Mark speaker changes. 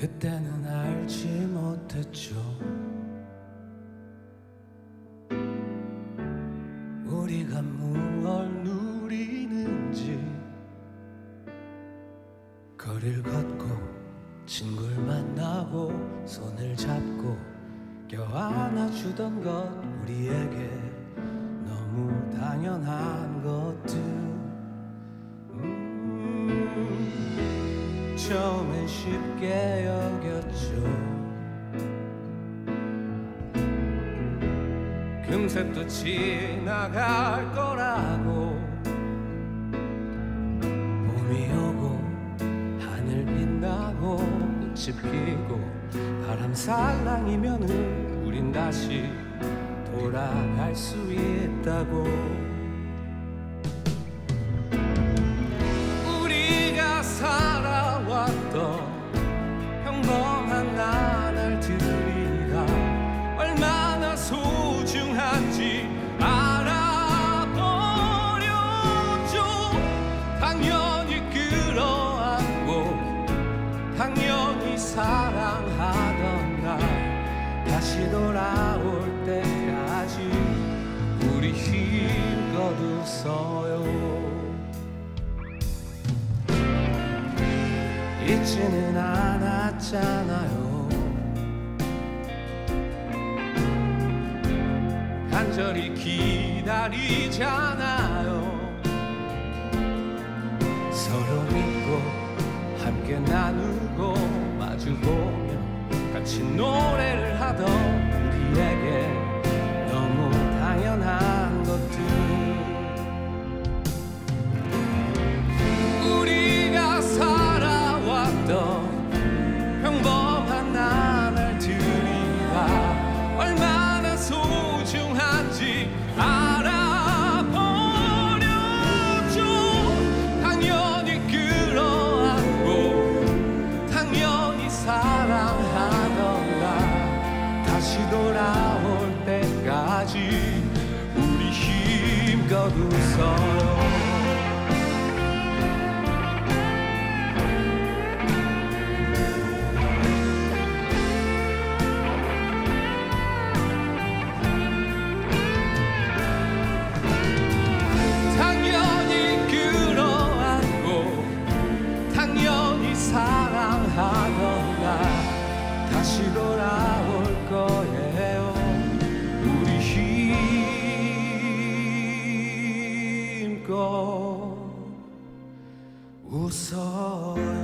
Speaker 1: 그때는 알지 못했죠. 우리가 무얼 누리는지 거리를 걷고 친구를 만나고 손을 잡고 껴안아주던 것 우리에게 너무 당연한 것들 처음엔 쉽게 여겼죠. 금세 또 지나갈 거라고 봄이 오고 하늘 빛나고 꽃이 피고 바람 살랑이면은 우린 다시 돌아갈 수 있다고 나날들이가 얼마나 소중한지 알아버렸죠. 당연히 끌어안고 당연히 사랑하던 날 다시 돌아올 때까지 우리 힘껏 웃어요. 잊지는 않았잖아요 간절히 기다리잖아요. 서로 믿고 함께 나누고 마주보며 같이 노래를 하던 우리에게 다시 돌아올 때까지 우리 힘껏 웃어요 당연히 끌어안고 당연히 사랑하던 날 다시 돌아 힘껏 웃어요